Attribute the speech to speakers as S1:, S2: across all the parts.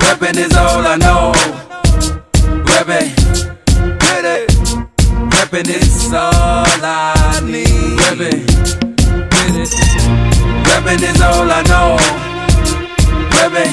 S1: Rapping is all I know. Rapping, get it. Rapping is all I need. Rapping, get it. Rapping is all I know. Rapping,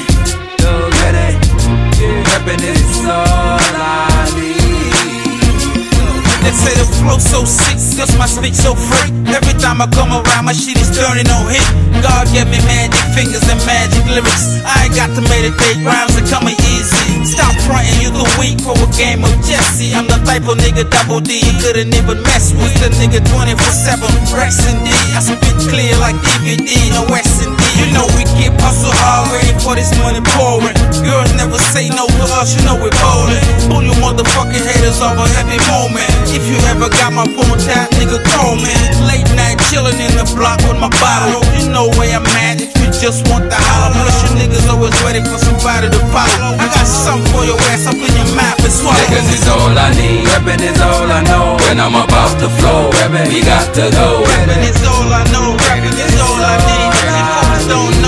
S2: flow so sick, cause my speech so free. Every time I come around, my shit is turning on hit. God gave me magic fingers and magic lyrics. I ain't got to meditate, rhymes are coming easy. Stop fronting, you the weak for a game of Jesse. I'm the type of nigga double D, you couldn't even mess with the nigga 24 7. Rex and D, I spit clear like DVD, no S and D. You know we keep hustle hard, waiting for this money pouring. Girls never say no to us, you know we're haters off a happy moment. If you ever got my phone tapped, nigga, call me. Late night chillin' in the block with my bottle. You know where I'm at if you just want the holler. Plus, you niggas always ready for somebody to follow. I got something for your ass up in your mouth and swallow.
S1: Niggas is all I need. Rapping is all I know. When I'm about to flow, rapping, we got to go.
S2: Rapping is all I know, rapping is all I need. You folks don't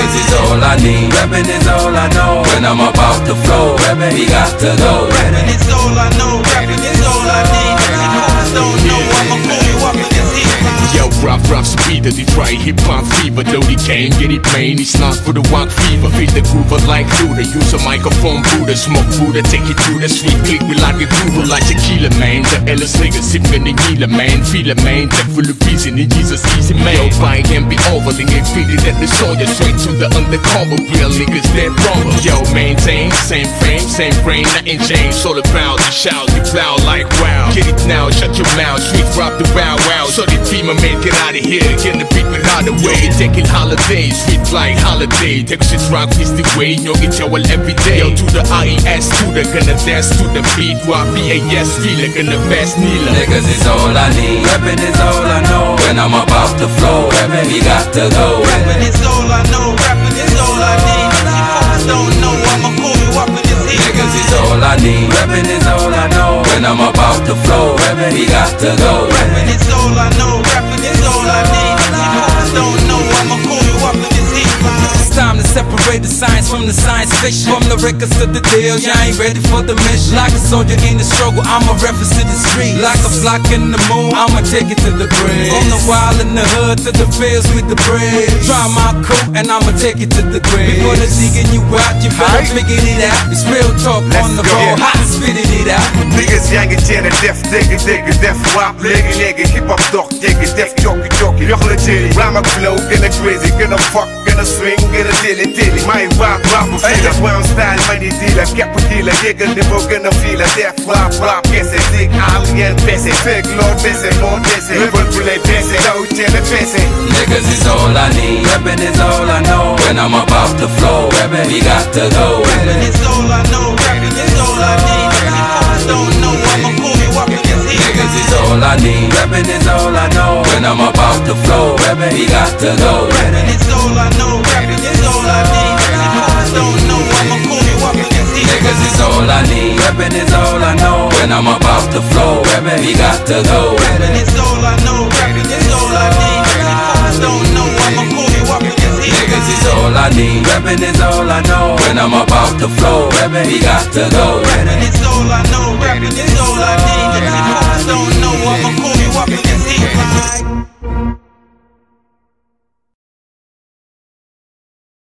S1: Niggas is all I need. Rapping is all I know. When I'm about to flow, rapping, we got to go.
S2: Rapping is all I know, rapping is all I need. You folks don't know, I'ma call you up in this heat.
S3: Yo, rough, rough speeder, Detroit hip hop fever. Though he can't get it plain, he's not for the walk fever. Feel the groover like Luda, use a microphone Buddha, smoke Buddha, take it to the sweet click me like a groove like tequila, man. The illest nigga the healer, man. Feel it, man. Full of reason, in Jesus easy, man. Yo, fight can be over, ain't feel it at the soldier, straight to the undercover. Real niggas dead wrong. Yo, maintain, same frame, same brain, nothing changed. All about the shout, you plow like wow. Get it now, shut your mouth, street drop the wow wow. So they FEMA man, get out of here, get the beat out the way. Taking holidays, sweet like holiday. Shit rock, is the way, yo, get your every day. Yo, to the IES, to the gonna dance to the beat. While BAS, feel it, gonna best Neela.
S1: Niggas is all I need. Rapping is all I know. When I'm about to flow, rapping, we got to go.
S2: Rapping is all I know, rapping is all I need. You folks don't know, I'ma call you up in this heat.
S1: Niggas is all I need. Rapping is all I know. When I'm about to flow, rapping, we got to go.
S2: Rapping
S1: separate the science from the science fiction. From the records to the deal, I ain't ready for the mission. Like a soldier in the struggle, I'm a reference to the street. Like a flock in the moon, I'ma take it to the grave. On the wild in the hood to the fields with the bread. Try my coat and I'ma take it to the grave. Before the digging you out, you better figure it out. It's real talk on the
S4: go.
S1: road, hot spitting it out.
S4: Niggas gänget tjänar def, digga, digga, def, rap, nigga, nigga, hiphop, dock, digga, def, jockey, jockey, jockey, chili, rhyme, flow, gonna crazy, gonna fuck, gonna swing, gonna dilly, dilly, my rap, rap, feel it, one style, money dealer, get a dealer, nigga, nibble, gonna feel a def, rap, rap, guess it, dig, alien, busy, fake, lord, busy, lord, busy, rebel, play, busy, no, tell busy.
S1: Niggas is all I need. Rapping is all I know. When I'm about to flow, rapping, we got to go.
S2: Rapping is all I know, rapping is all I need. If you folks don't know, I'ma call you up in this heat.
S1: Niggas is all I need. Rapping is all I know. When I'm about to flow, rapping, we got to go.
S2: Rapping is all I know,
S1: Niggas is all I need. Rapping is all I know. When I'm about to flow, rapping, we got to go.
S2: Rapping is all I know, rapping is all I need. Don't know, this heat.
S1: Niggas is all I need. Rapping is all I know. When I'm about to flow, rapping, we got to go.
S2: Rapping is all I know, rapping is all I need. You don't know, I'ma call